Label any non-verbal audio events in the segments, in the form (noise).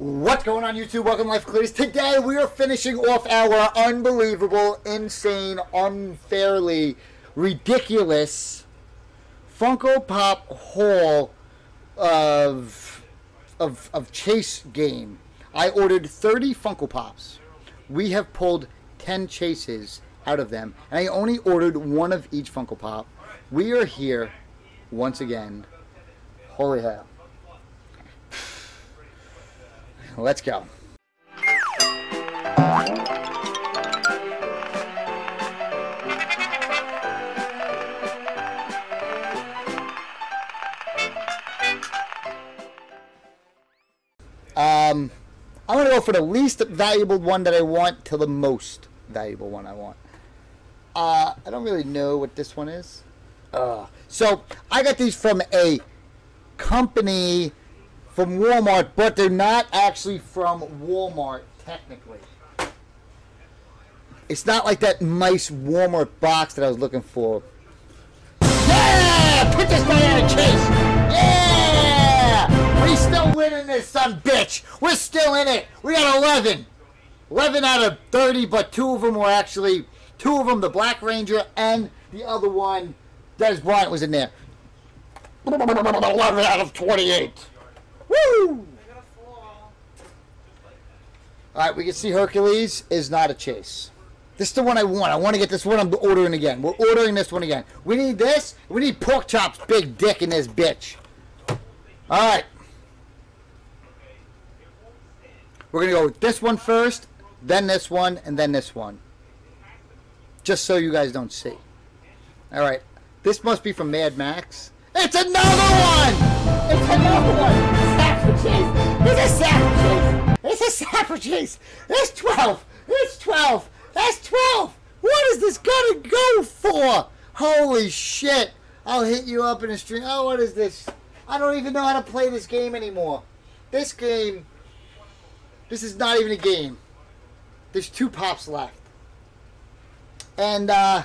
What's going on YouTube? Welcome Life Clears. Today we are finishing off our unbelievable, insane, unfairly ridiculous Funko Pop haul of, of, of Chase game. I ordered 30 Funko Pops. We have pulled 10 chases out of them, and I only ordered one of each Funko Pop. We are here once again. Holy hell. Let's go. Um, I'm gonna go for the least valuable one that I want to the most valuable one I want. Uh, I don't really know what this one is. Uh, so I got these from a company from Walmart, but they're not actually from Walmart technically. It's not like that nice Walmart box that I was looking for. Yeah! Put this guy out of chase! Yeah! We still winning this son bitch! We're still in it! We got 11! 11 out of 30, but two of them were actually, two of them, the Black Ranger and the other one, Dez Bryant was in there. 11 out of 28. Woo! Alright, we can see Hercules is not a chase. This is the one I want. I want to get this one. I'm ordering again. We're ordering this one again. We need this. We need pork chops, big dick in this bitch. Alright. We're going to go with this one first, then this one, and then this one. Just so you guys don't see. Alright. This must be from Mad Max. It's another one! It's another one! Sapper chase! It's a sapper chase! It's 12! It's 12! That's 12! What is this gonna go for? Holy shit! I'll hit you up in a stream. Oh, what is this? I don't even know how to play this game anymore. This game... This is not even a game. There's two pops left. And, uh...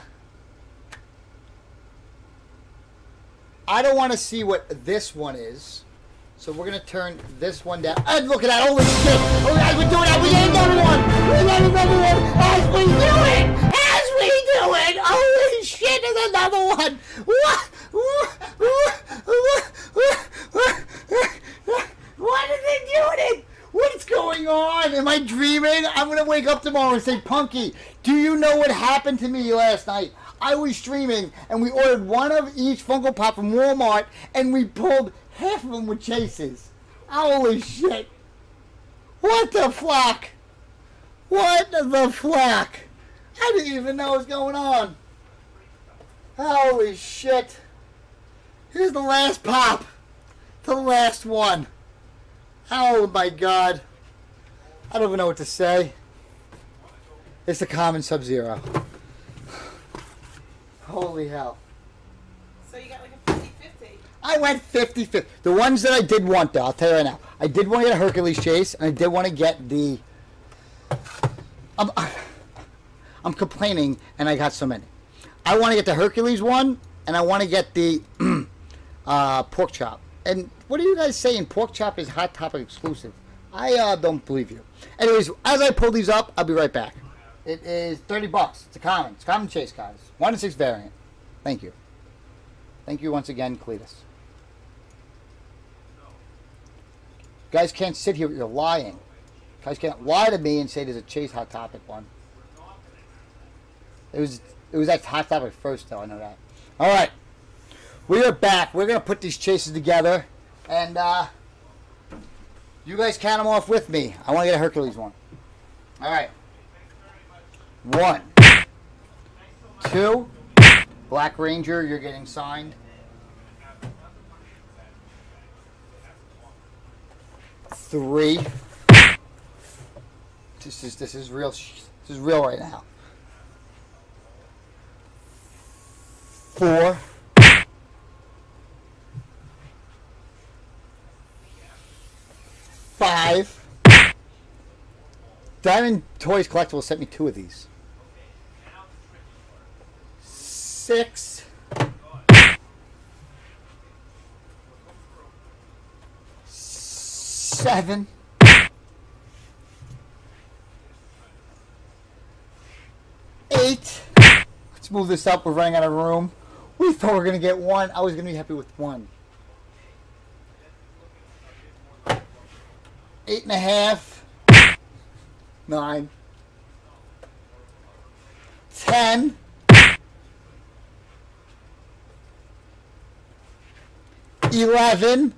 I don't want to see what this one is. So we're to turn this one down. And look at that. Holy shit. Oh, guys, we're doing that. We got another one. We got another one. As we do it. As we do it. Holy shit. There's another one. What? What are they doing? What's going on? Am I dreaming? I'm to wake up tomorrow and say, Punky, do you know what happened to me last night? I was streaming and we ordered one of each Funko Pop from Walmart and we pulled half of them with chases. Holy shit. What the flock? What the flock? I didn't even know what was going on. Holy shit. Here's the last pop. The last one. Oh my god. I don't even know what to say. It's the common Sub-Zero. Holy hell. So you got like a 50 50. I went 50 50. The ones that I did want, though, I'll tell you right now. I did want to get a Hercules chase, and I did want to get the. I'm, I'm complaining, and I got so many. I want to get the Hercules one, and I want to get the (clears throat) uh, pork chop. And what are you guys saying? Pork chop is Hot Topic exclusive. I uh, don't believe you. Anyways, as I pull these up, I'll be right back. It is 30 bucks. It's a common. It's a common chase, guys. 1 to 6 variant. Thank you. Thank you once again, Cletus. Guys can't sit here. You're lying. Guys can't lie to me and say there's a chase Hot Topic one. It was it was that Hot Topic first, though. I know that. All right. We are back. We're going to put these chases together. And uh, you guys count them off with me. I want to get a Hercules one. All right. One. Two. Black Ranger, you're getting signed. Three. This is this is real. This is real right now. Four. Five. Diamond Toys Collectibles sent me two of these. six. Seven. Eight. Let's move this up. We're running out of room. We thought we were going to get one. I was going to be happy with one. Eight and a half. Nine. Ten. Eleven.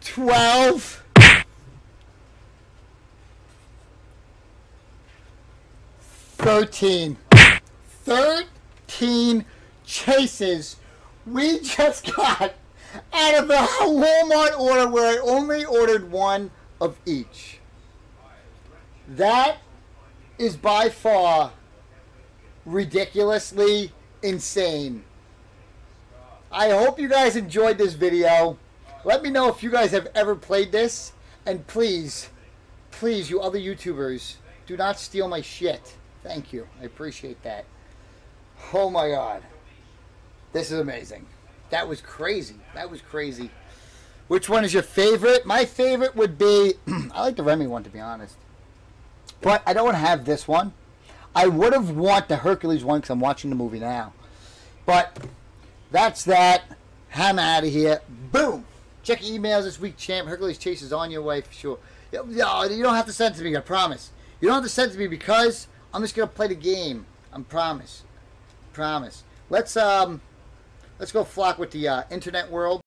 Twelve. Thirteen. Thirteen chases we just got out of the Walmart order where I only ordered one of each. That is by far ridiculously insane. I hope you guys enjoyed this video. Let me know if you guys have ever played this. And please, please, you other YouTubers, do not steal my shit. Thank you. I appreciate that. Oh my god. This is amazing. That was crazy. That was crazy. Which one is your favorite? My favorite would be (clears throat) I like the Remy one to be honest. But I don't have this one. I would have want the Hercules one because I'm watching the movie now. But that's that. I'm out of here. Boom. Check your emails this week, champ. Hercules Chase is on your way for sure. You don't have to send to me. I promise. You don't have to send to me because I'm just gonna play the game. I promise. Promise. Let's um, let's go flock with the uh, internet world.